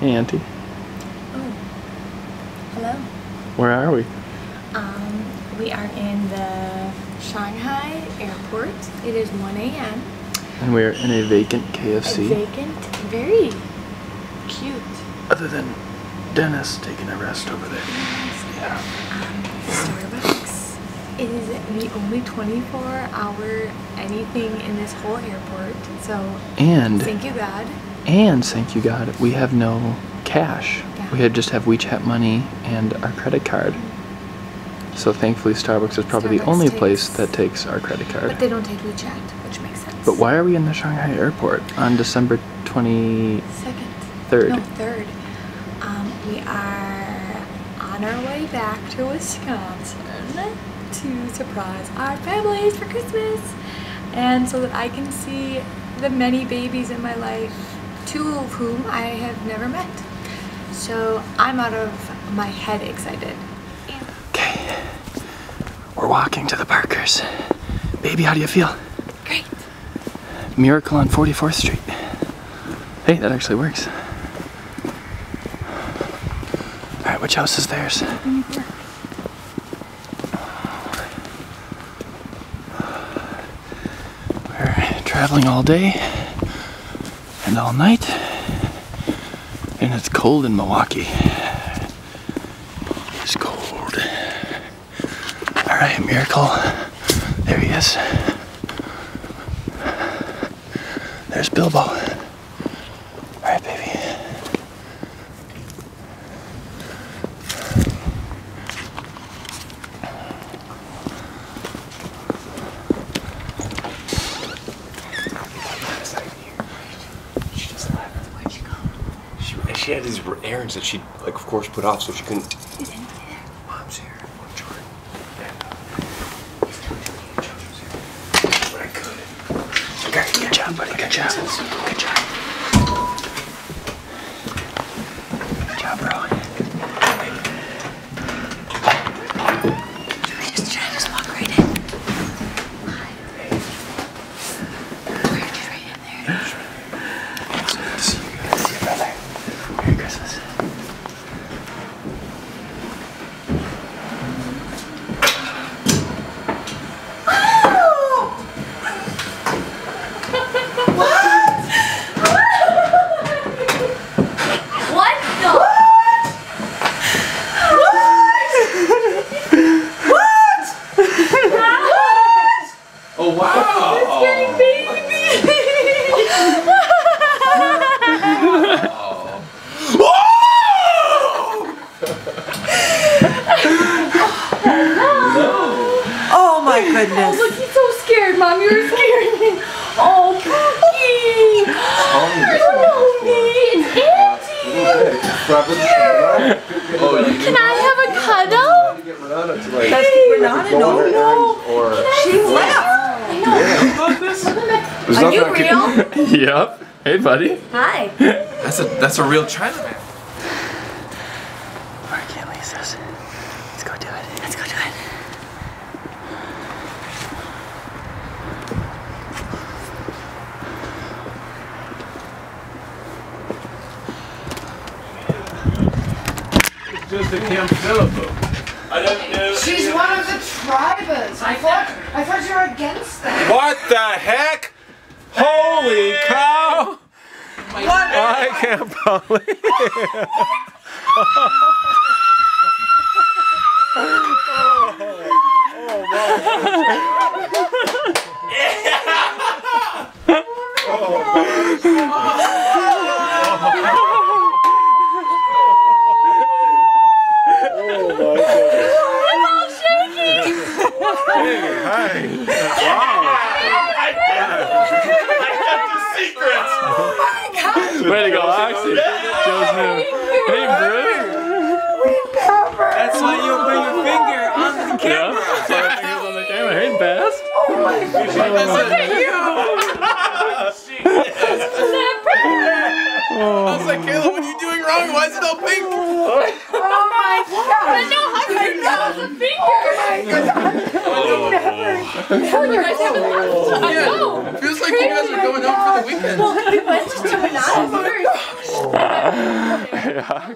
Hey, Auntie. Oh. Hello. Where are we? Um, we are in the Shanghai airport. It is 1 a.m. And we're in a vacant A KFC. vacant, very cute. Other than Dennis taking a rest over there. Yeah. Um, Starbucks is the only 24 hour anything in this whole airport. So And thank you, God. And thank you God, we have no cash. Yeah. We had just have WeChat money and our credit card. So thankfully Starbucks is probably the Starbucks only place that takes our credit card. But they don't take WeChat, which makes sense. But why are we in the Shanghai airport on December 23rd? Second. Third. No, third. Um, we are on our way back to Wisconsin to surprise our families for Christmas. And so that I can see the many babies in my life, two of whom I have never met. So I'm out of my head excited. Okay. We're walking to the Parkers. Baby, how do you feel? great. Miracle on 44th Street. Hey, that actually works. Alright, which house is theirs? We're traveling all day and all night, and it's cold in Milwaukee. It's cold. Alright, Miracle. There he is. There's Bilbo. Alright, baby. She just left. Where'd she go? She, had these errands that she, like, of course, put off, so she couldn't. Mom's here. I'm Jordan. But I could. Okay, Good job, buddy. Good job. Good job. Good job, bro. Just try to just walk right in. Right in there. See you, brother. Merry Christmas. What the? Oh, wow! Oh. Look, he's so scared, Mom. You were scaring me. Oh, Pookie. Oh, oh, you Can I have a cuddle? get Renata That's Renata, go on no, no. or. She left. There's Are you nothing can- real? yep. Hey, buddy. Hi. That's a, that's a real Chinaman. I can't leave this. Let's go do it. Let's go do it. Just a Camp Philippo. I don't know. She's one of the tribers. I thought I thought you were against them. What the heck? Holy cow! I can't believe Way to go, Oxy. Joe's new. Hey, Bruce. That's why you put your finger on the camera. Yeah. Sorry, fingers on the camera. Hey, Bass. I was like, Kayla, what are you doing wrong? Why is it all pink? Oh my god! I know how to that was a finger. Oh, you guys have a I know. Feels like you guys are going out for the weekend. Well, we went to Manado Ah, ja.